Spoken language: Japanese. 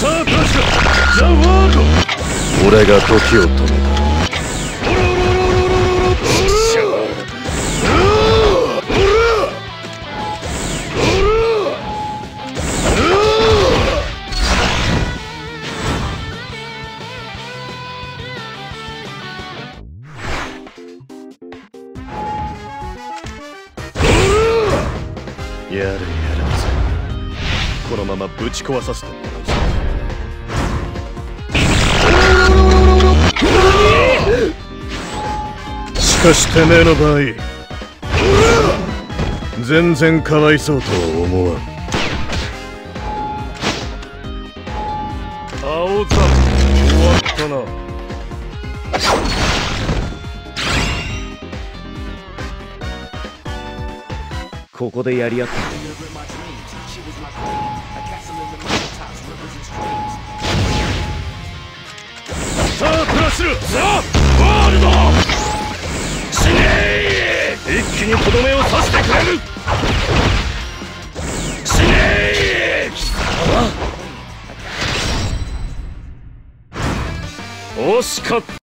俺が時を止めたやれやらずこのままぶち壊させてもらうぞ。しかしてめえの場合全然かわいそうとは思わん。青ざ終わったな。ここでやり合った。さあプラス一気にとどめを刺してくれる。死ねー。惜しかった。